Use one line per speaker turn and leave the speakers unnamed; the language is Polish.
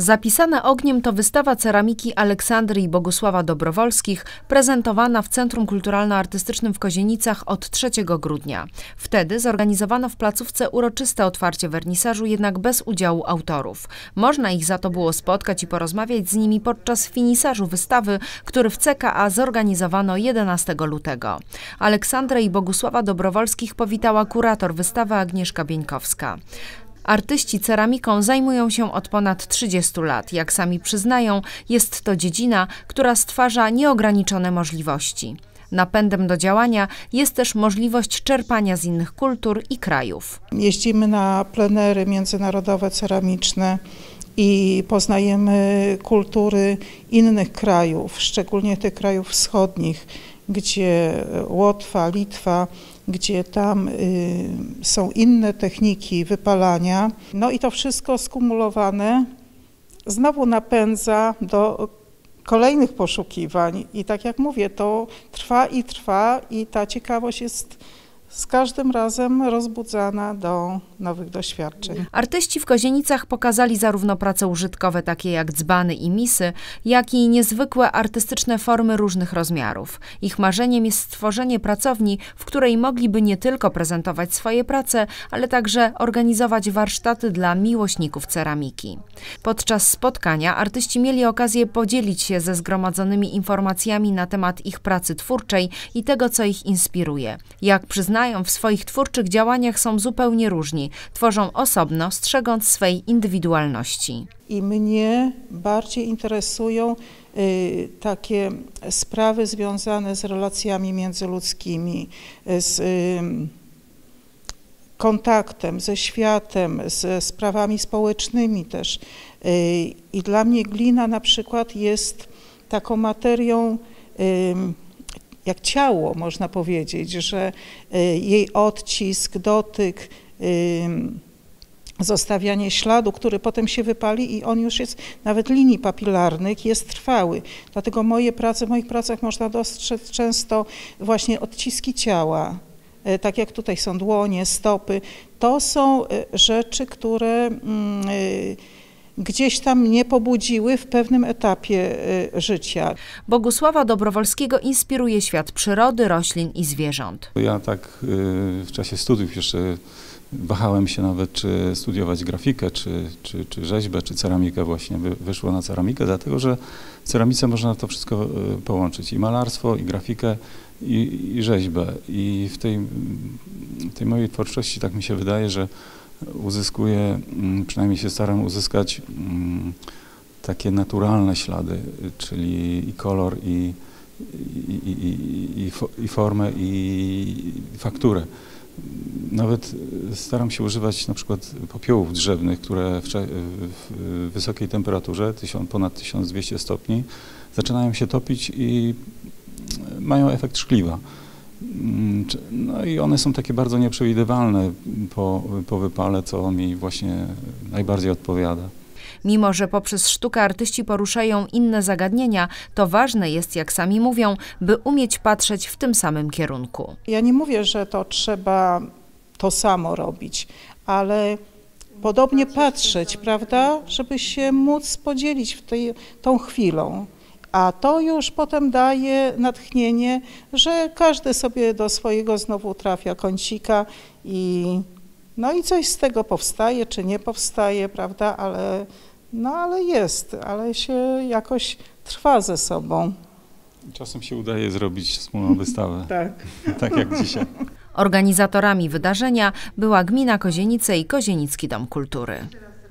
Zapisane ogniem to wystawa ceramiki Aleksandry i Bogusława Dobrowolskich, prezentowana w Centrum Kulturalno-Artystycznym w Kozienicach od 3 grudnia. Wtedy zorganizowano w placówce uroczyste otwarcie wernisażu, jednak bez udziału autorów. Można ich za to było spotkać i porozmawiać z nimi podczas finisażu wystawy, który w CKA zorganizowano 11 lutego. Aleksandrę i Bogusława Dobrowolskich powitała kurator wystawy Agnieszka Bieńkowska. Artyści ceramiką zajmują się od ponad 30 lat. Jak sami przyznają, jest to dziedzina, która stwarza nieograniczone możliwości. Napędem do działania jest też możliwość czerpania z innych kultur i krajów.
Jeździmy na plenery międzynarodowe ceramiczne i poznajemy kultury innych krajów, szczególnie tych krajów wschodnich, gdzie Łotwa, Litwa, gdzie tam y, są inne techniki wypalania. No i to wszystko skumulowane znowu napędza do kolejnych poszukiwań. I tak jak mówię, to trwa i trwa i ta ciekawość jest z każdym razem rozbudzana do nowych doświadczeń.
Artyści w Kozienicach pokazali zarówno prace użytkowe takie jak dzbany i misy, jak i niezwykłe artystyczne formy różnych rozmiarów. Ich marzeniem jest stworzenie pracowni, w której mogliby nie tylko prezentować swoje prace, ale także organizować warsztaty dla miłośników ceramiki. Podczas spotkania artyści mieli okazję podzielić się ze zgromadzonymi informacjami na temat ich pracy twórczej i tego, co ich inspiruje. Jak przyznają, w swoich twórczych działaniach są zupełnie różni, tworzą osobno, strzegąc swej indywidualności.
I mnie bardziej interesują y, takie sprawy związane z relacjami międzyludzkimi, z y, kontaktem ze światem, ze sprawami społecznymi też. Y, I dla mnie glina na przykład jest taką materią, jak ciało, można powiedzieć, że jej odcisk, dotyk, zostawianie śladu, który potem się wypali i on już jest nawet linii papilarnych, jest trwały. Dlatego moje prace, w moich pracach można dostrzec często właśnie odciski ciała, e, tak jak tutaj są dłonie, stopy. To są rzeczy, które mm, gdzieś tam mnie pobudziły w pewnym etapie życia.
Bogusława Dobrowolskiego inspiruje świat przyrody, roślin i zwierząt.
Ja tak w czasie studiów jeszcze Wahałem się nawet, czy studiować grafikę, czy, czy, czy rzeźbę, czy ceramikę właśnie. Wyszło na ceramikę, dlatego że w ceramice można to wszystko e, połączyć. I malarstwo, i grafikę, i, i rzeźbę. I w tej, w tej mojej twórczości tak mi się wydaje, że uzyskuję, mm, przynajmniej się staram uzyskać mm, takie naturalne ślady, czyli i kolor, i, i, i, i, formę, i fakturę. Nawet staram się używać na przykład popiołów drzewnych, które w, w wysokiej temperaturze, ponad 1200 stopni, zaczynają się topić i mają efekt szkliwa. No i one są takie bardzo nieprzewidywalne po, po wypale, co mi właśnie najbardziej odpowiada.
Mimo, że poprzez sztukę artyści poruszają inne zagadnienia, to ważne jest, jak sami mówią, by umieć patrzeć w tym samym kierunku.
Ja nie mówię, że to trzeba to samo robić, ale podobnie patrzeć, prawda, żeby się móc podzielić w tej, tą chwilą. A to już potem daje natchnienie, że każdy sobie do swojego znowu trafia kącika i no i coś z tego powstaje, czy nie powstaje, prawda, ale, no ale jest, ale się jakoś trwa ze sobą.
Czasem się udaje zrobić wspólną wystawę.
tak.
tak jak dzisiaj.
Organizatorami wydarzenia była Gmina Kozienice i Kozienicki Dom Kultury.